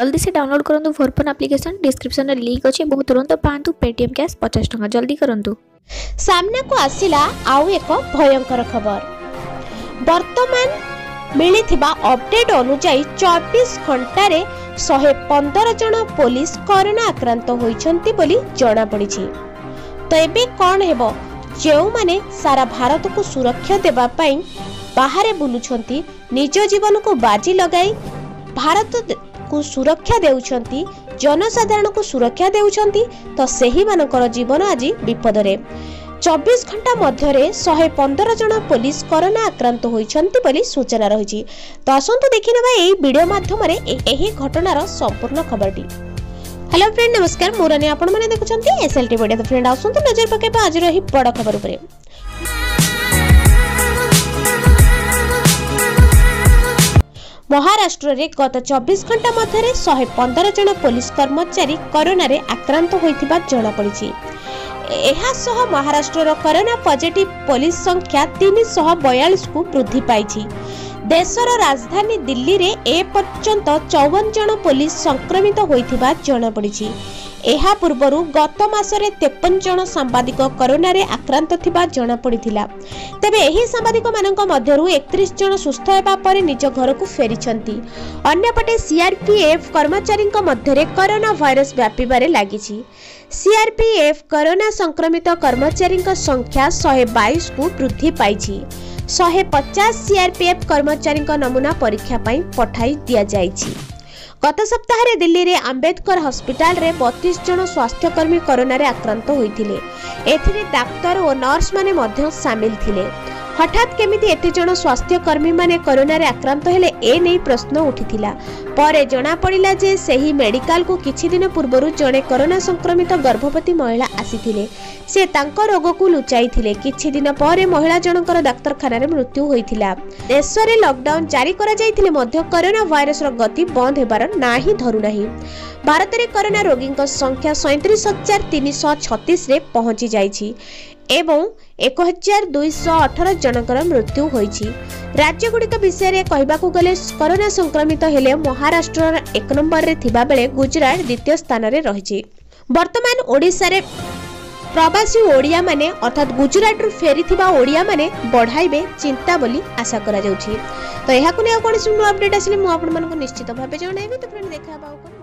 জলদি সে ডাউনলোড করতু ভোরফোন আপ্লিকেসন ডিসক্রিপশনের লিঙ্ক অছে এবং তুরন্ত পাঁচ পেটিএম ক্যাশ পচাশ টাকা জলদি করতু সামনাকু আসিলা আউ এক ভয়ঙ্কর খবর বর্তমান ମିଳିଥିବା ଅପଡେଟ୍ ଅନୁଯାୟୀ ଚବିଶ ଘଣ୍ଟାରେ ଶହେ ପନ୍ଦର ଜଣ ପୋଲିସ କରୋନା ଆକ୍ରାନ୍ତ ହୋଇଛନ୍ତି ବୋଲି ଜଣାପଡ଼ିଛି ତ ଏବେ କ'ଣ ହେବ ଯେଉଁମାନେ ସାରା ଭାରତକୁ ସୁରକ୍ଷା ଦେବା ପାଇଁ ବାହାରେ ବୁଲୁଛନ୍ତି ନିଜ ଜୀବନକୁ ବାଜି ଲଗାଇ ଭାରତ ତାଙ୍କୁ ସୁରକ୍ଷା ଦେଉଛନ୍ତି ଜନସାଧାରଣଙ୍କୁ ସୁରକ୍ଷା ଦେଉଛନ୍ତି ତ ସେହିମାନଙ୍କର ଜୀବନ ଆଜି ବିପଦରେ চব্বিশ ঘণ্টা মধ্যে শহে পনের জন পুলিশ করোনা আক্রান্ত হয়েছেন বলে সূচনা রয়েছে তো আসন্তু দেখি নেওয়া এই ভিডিও মাধ্যমে এই ঘটনার সম্পূর্ণ খবরটি হ্যালো ফ্রেন্ড নমস্কার মু রানী আপনার দেখুম এসএলটি মিডিয়া তো ফ্রেন্ড আসন্তু নজর পকাইবা আজর এই বড় খবর উপরে ମହାରାଷ୍ଟ୍ରରେ ଗତ ଚବିଶ ଘଣ୍ଟା ମଧ୍ୟରେ ଶହେ ପନ୍ଦର ଜଣ ପୋଲିସ କର୍ମଚାରୀ କରୋନାରେ ଆକ୍ରାନ୍ତ ହୋଇଥିବା ଜଣାପଡ଼ିଛି ଏହାସହ ମହାରାଷ୍ଟ୍ରର କରୋନା ପଜିଟିଭ୍ ପୋଲିସ ସଂଖ୍ୟା ତିନିଶହ ବୟାଳିଶକୁ ବୃଦ୍ଧି ପାଇଛି ଦେଶର ରାଜଧାନୀ ଦିଲ୍ଲୀରେ ଏ ପର୍ଯ୍ୟନ୍ତ ଚଉବନ ଜଣ ପୋଲିସ ସଂକ୍ରମିତ ହୋଇଥିବା ଜଣାପଡ଼ିଛି ଏହା ପୂର୍ବରୁ ଗତ ମାସରେ ତେପନ ଜଣ ସାମ୍ବାଦିକ କରୋନାରେ ଆକ୍ରାନ୍ତ ଥିବା ଜଣାପଡ଼ିଥିଲା ତେବେ ଏହି ସାମ୍ବାଦିକମାନଙ୍କ ମଧ୍ୟରୁ ଏକତିରିଶ ଜଣ ସୁସ୍ଥ ହେବା ପରେ ନିଜ ଘରକୁ ଫେରିଛନ୍ତି ଅନ୍ୟପଟେ ସିଆର୍ପିଏଫ୍ କର୍ମଚାରୀଙ୍କ ମଧ୍ୟରେ କରୋନା ଭାଇରସ୍ ବ୍ୟାପିବାରେ ଲାଗିଛି ସିଆର୍ପିଏଫ୍ କରୋନା ସଂକ୍ରମିତ କର୍ମଚାରୀଙ୍କ ସଂଖ୍ୟା ଶହେ ବାଇଶକୁ ବୃଦ୍ଧି ପାଇଛି ଶହେ ପଚାଶ ସିଆର୍ପିଏଫ୍ କର୍ମଚାରୀଙ୍କ ନମୁନା ପରୀକ୍ଷା ପାଇଁ ପଠାଇ ଦିଆଯାଇଛି ଗତ ସପ୍ତାହରେ ଦିଲ୍ଲୀରେ ଆମ୍ବେଦକର ହସ୍ପିଟାଲରେ ବତିଶ ଜଣ ସ୍ୱାସ୍ଥ୍ୟକର୍ମୀ କରୋନାରେ ଆକ୍ରାନ୍ତ ହୋଇଥିଲେ ଏଥିରେ ଡାକ୍ତର ଓ ନର୍ସମାନେ ମଧ୍ୟ ସାମିଲ ଥିଲେ ହଠାତ୍ କେମିତି ଏତେ ଜଣ ସ୍ୱାସ୍ଥ୍ୟକର୍ମୀମାନେ କରୋନାରେ ଆକ୍ରାନ୍ତ ହେଲେ ଏନେଇ ପ୍ରଶ୍ନ ଉଠିଥିଲା ପରେ ଜଣାପଡ଼ିଲା ଯେ ସେହି ମେଡିକାଲକୁ କିଛି ଦିନ ପୂର୍ବରୁ ଜଣେ କରୋନା ସଂକ୍ରମିତ ଗର୍ଭବତୀ ମହିଳା ଆସିଥିଲେ ସେ ତାଙ୍କ ରୋଗକୁ ଲୁଚାଇଥିଲେ କିଛି ଦିନ ପରେ ମହିଳା ଜଣଙ୍କର ଡାକ୍ତରଖାନାରେ ମୃତ୍ୟୁ ହୋଇଥିଲା ଦେଶରେ ଲକଡାଉନ୍ ଜାରି କରାଯାଇଥିଲେ ମଧ୍ୟ କରୋନା ଭାଇରସର ଗତି ବନ୍ଦ ହେବାର ନାଁ ହିଁ ଧରୁନାହିଁ ଭାରତରେ କରୋନା ରୋଗୀଙ୍କ ସଂଖ୍ୟା ସଇଁତିରିଶ ହଜାର ତିନିଶହ ଛତିଶରେ ପହଞ୍ଚି ଯାଇଛି ଏବଂ ଏକ ହଜାର ଦୁଇଶହ ଅଠର ଜଣଙ୍କର ମୃତ୍ୟୁ ହୋଇଛି ରାଜ୍ୟଗୁଡ଼ିକ ବିଷୟରେ କହିବାକୁ ଗଲେ ଉଣେଇଶ କରୋନା ସଂକ୍ରମିତ ହେଲେ ମହାରାଷ୍ଟ୍ର ଏକ ନମ୍ବରରେ ଥିବାବେଳେ ଗୁଜରାଟ ଦ୍ୱିତୀୟ ସ୍ଥାନରେ ରହିଛି ବର୍ତ୍ତମାନ ଓଡ଼ିଶାରେ ପ୍ରବାସୀ ଓଡ଼ିଆମାନେ ଅର୍ଥାତ୍ ଗୁଜୁରାଟରୁ ଫେରିଥିବା ଓଡ଼ିଆମାନେ ବଢ଼ାଇବେ ଚିନ୍ତା ବୋଲି ଆଶା କରାଯାଉଛି ତ ଏହାକୁ ନେଇ ଆଉ କୌଣସି ନୂଆ ଅପଡେଟ୍ ଆସିଲେ ମୁଁ ଆପଣମାନଙ୍କୁ ନିଶ୍ଚିତ ଭାବେ ଜଣାଇବି ତ ଫ୍ରେଣ୍ଡ ଦେଖା ହେବା